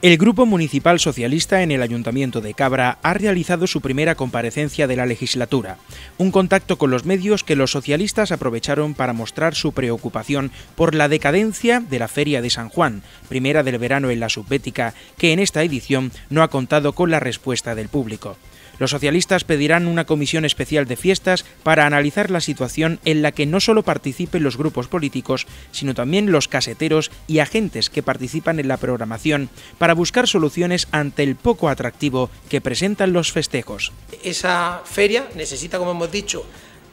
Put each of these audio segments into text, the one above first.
El Grupo Municipal Socialista en el Ayuntamiento de Cabra ha realizado su primera comparecencia de la legislatura, un contacto con los medios que los socialistas aprovecharon para mostrar su preocupación por la decadencia de la Feria de San Juan, primera del verano en la subbética, que en esta edición no ha contado con la respuesta del público. Los socialistas pedirán una comisión especial de fiestas para analizar la situación en la que no solo participen los grupos políticos, sino también los caseteros y agentes que participan en la programación buscar soluciones ante el poco atractivo que presentan los festejos. Esa feria necesita, como hemos dicho,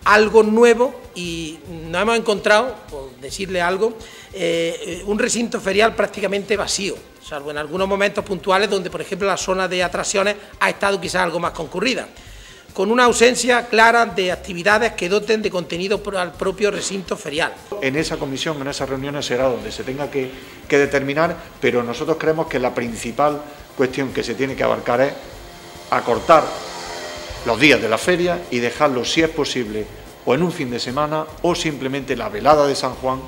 algo nuevo y no hemos encontrado, por decirle algo, eh, un recinto ferial prácticamente vacío, salvo en algunos momentos puntuales donde, por ejemplo, la zona de atracciones ha estado quizás algo más concurrida, con una ausencia clara de actividades que doten de contenido al propio recinto ferial. En esa comisión, en esas reuniones será donde se tenga que, determinar, pero nosotros creemos que la principal cuestión que se tiene que abarcar es acortar los días de la feria y dejarlo, si es posible, o en un fin de semana o simplemente la velada de San Juan,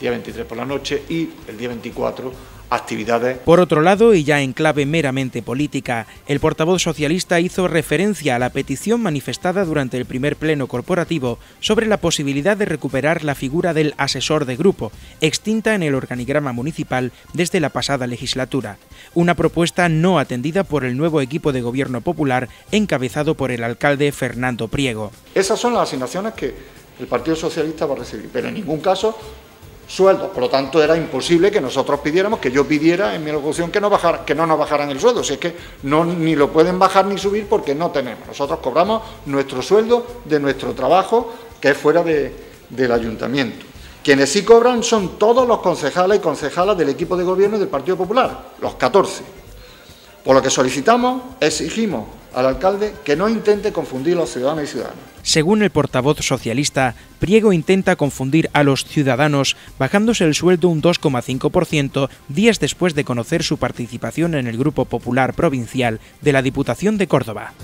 día 23 por la noche, y el día 24 actividades. Por otro lado, y ya en clave meramente política, el portavoz socialista hizo referencia a la petición manifestada durante el primer pleno corporativo sobre la posibilidad de recuperar la figura del asesor de grupo, extinta en el organigrama municipal desde la pasada legislatura, una propuesta no atendida por el nuevo equipo de gobierno popular encabezado por el alcalde Fernando Priego. Esas son las asignaciones que el Partido Socialista va a recibir, pero en ningún caso sueldos. Por lo tanto, era imposible que nosotros pidiéramos, que yo pidiera en mi locución que no, que no nos bajaran el sueldo. Si es que no, ni lo pueden bajar ni subir porque no tenemos. Nosotros cobramos nuestro sueldo de nuestro trabajo que es fuera del ayuntamiento. Quienes sí cobran son todos los concejales y concejalas del equipo de gobierno del Partido Popular, los 14. Por lo que solicitamos, exigimos al alcalde que no intente confundir a los ciudadanos y ciudadanas. Según el portavoz socialista, Priego intenta confundir a los ciudadanos bajándose el sueldo un 2,5% días después de conocer su participación en el Grupo Popular Provincial de la Diputación de Córdoba.